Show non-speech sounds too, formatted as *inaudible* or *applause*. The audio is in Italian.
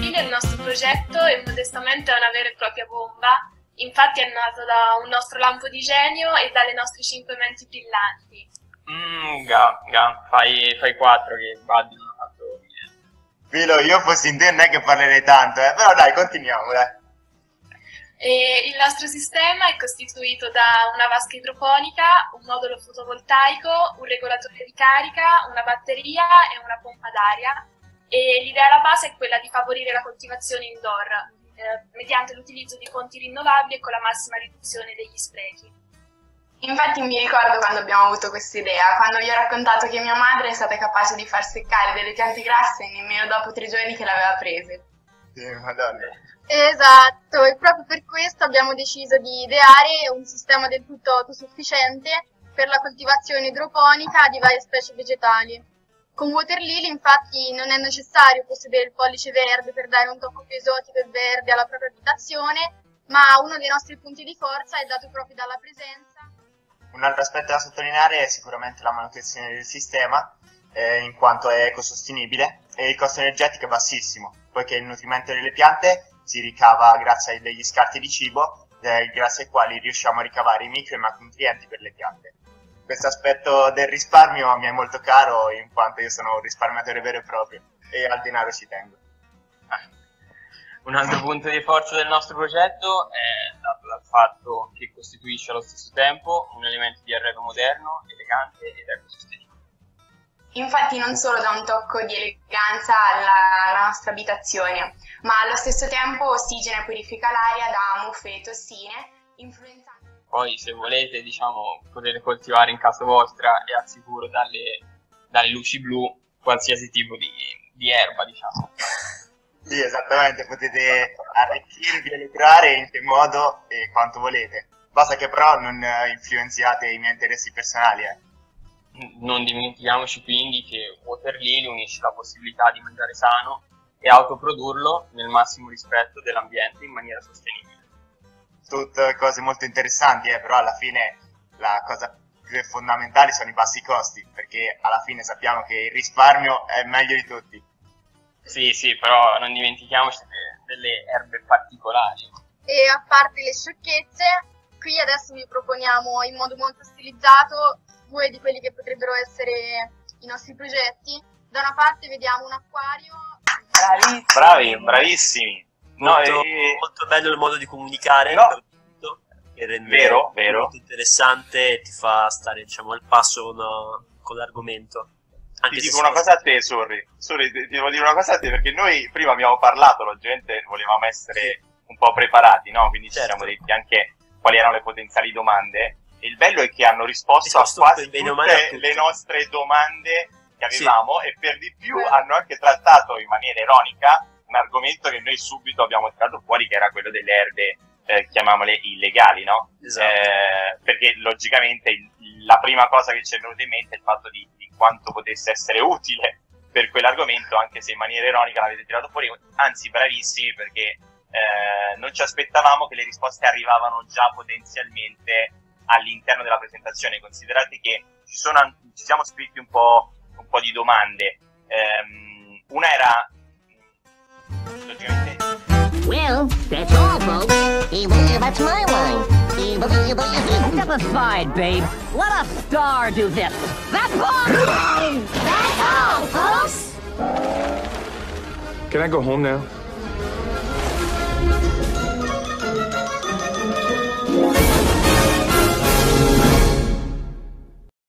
Il nostro progetto è modestamente una vera e propria bomba, infatti è nato da un nostro lampo di genio e dalle nostre cinque menti brillanti. Mmm, ga, ga, fai, fai quattro che Buddy non ha fatto niente. Filo, io fossi in te non è che parlerei tanto, eh, però dai, continuiamo, dai. E il nostro sistema è costituito da una vasca idroponica, un modulo fotovoltaico, un regolatore di carica, una batteria e una pompa d'aria. E l'idea alla base è quella di favorire la coltivazione indoor eh, mediante l'utilizzo di fonti rinnovabili e con la massima riduzione degli sprechi. Infatti mi ricordo quando abbiamo avuto questa idea, quando vi ho raccontato che mia madre è stata capace di far seccare delle piante grasse nemmeno dopo tre giorni che le aveva prese. Sì, madonna. Esatto, e proprio per questo abbiamo deciso di ideare un sistema del tutto autosufficiente per la coltivazione idroponica di varie specie vegetali. Con Water Lily infatti non è necessario possedere il pollice verde per dare un tocco più esotico e verde alla propria abitazione, ma uno dei nostri punti di forza è dato proprio dalla presenza. Un altro aspetto da sottolineare è sicuramente la manutenzione del sistema, eh, in quanto è ecosostenibile e il costo energetico è bassissimo, poiché il nutrimento delle piante si ricava grazie a degli scarti di cibo, eh, grazie ai quali riusciamo a ricavare i micro e macronutrienti per le piante questo aspetto del risparmio mi è molto caro in quanto io sono un risparmiatore vero e proprio e al denaro ci tengo. Un altro punto di forza del nostro progetto è dato dal fatto che costituisce allo stesso tempo un elemento di arredo moderno, elegante ed ecosostenibile. Infatti non solo dà un tocco di eleganza alla, alla, nostra abitazione, ma allo stesso tempo ossigena e purifica l'aria da muffe e tossine, influenzanti poi se volete diciamo potete coltivare in casa vostra e al sicuro dalle, dalle luci blu qualsiasi tipo di, di erba diciamo *laughs* sì esattamente potete arricchirvi e lucrare in che modo e quanto volete basta che però non influenziate i miei interessi personali eh. Non dimentichiamoci quindi che Water Lily unisce la possibilità di mangiare sano e autoprodurlo nel massimo rispetto dell'ambiente in maniera sostenibile tutte cose molto interessanti, eh, però alla fine la cosa più fondamentale sono i bassi costi, perché alla fine sappiamo che il risparmio è meglio di tutti. Sì, sì, però non dimentichiamoci delle erbe particolari. E a parte le sciocchezze, qui adesso vi proponiamo in modo molto stilizzato due di quelli che potrebbero essere i nostri progetti. Da una parte vediamo un acquario. Bravissimi. Bravi, bravissimi. Molto, no, e... molto bello il modo di comunicare. No. Che rende vero, vero. molto interessante e ti fa stare diciamo, al passo con, con l'argomento. Anche ti dico una cosa a te, Sorry. Sorry, ti, devo dire una cosa a te perché noi prima abbiamo parlato, logicamente volevamo essere sì. un po' preparati, no? Quindi certo. ci siamo detti anche quali erano le potenziali domande. Il bello è che hanno risposto, a quasi tutte le nostre domande che avevamo sì. e per di più hanno anche trattato in maniera ironica un argomento che noi subito abbiamo tirato fuori, che era quello delle erbe, eh, chiamiamole illegali, no? Esatto. Eh, perché logicamente il, la prima cosa che ci è venuta in mente è il fatto di, di quanto potesse essere utile per quell'argomento, anche se in maniera ironica l'avete tirato fuori, anzi bravissimi perché eh, non ci aspettavamo che le risposte arrivavano già potenzialmente all'interno della presentazione, considerate che ci, sono, ci siamo scritti un po', un po di domande. Um, una era Well, that's all, folks. That's my. Step aside, babe. Let a star do this. That's all! That's all, folks! Can I go home now?